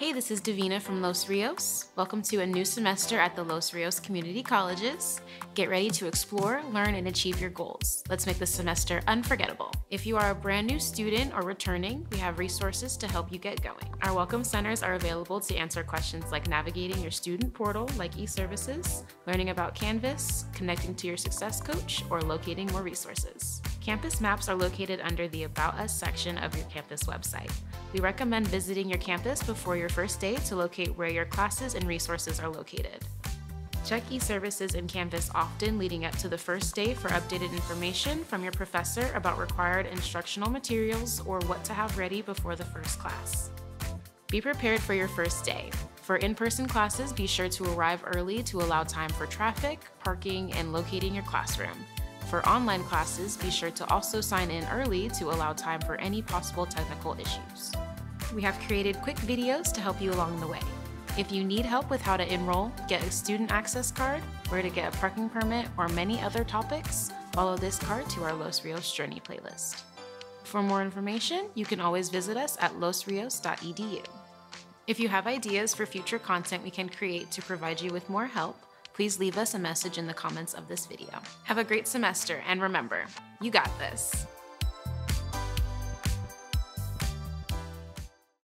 Hey, this is Davina from Los Rios. Welcome to a new semester at the Los Rios Community Colleges. Get ready to explore, learn, and achieve your goals. Let's make this semester unforgettable. If you are a brand new student or returning, we have resources to help you get going. Our welcome centers are available to answer questions like navigating your student portal like eServices, learning about Canvas, connecting to your success coach, or locating more resources. Campus maps are located under the About Us section of your campus website. We recommend visiting your campus before your first day to locate where your classes and resources are located. Check eServices in Canvas often leading up to the first day for updated information from your professor about required instructional materials or what to have ready before the first class. Be prepared for your first day. For in-person classes, be sure to arrive early to allow time for traffic, parking, and locating your classroom. For online classes, be sure to also sign in early to allow time for any possible technical issues. We have created quick videos to help you along the way. If you need help with how to enroll, get a student access card, where to get a parking permit, or many other topics, follow this card to our Los Rios Journey playlist. For more information, you can always visit us at losrios.edu. If you have ideas for future content we can create to provide you with more help, please leave us a message in the comments of this video. Have a great semester, and remember, you got this.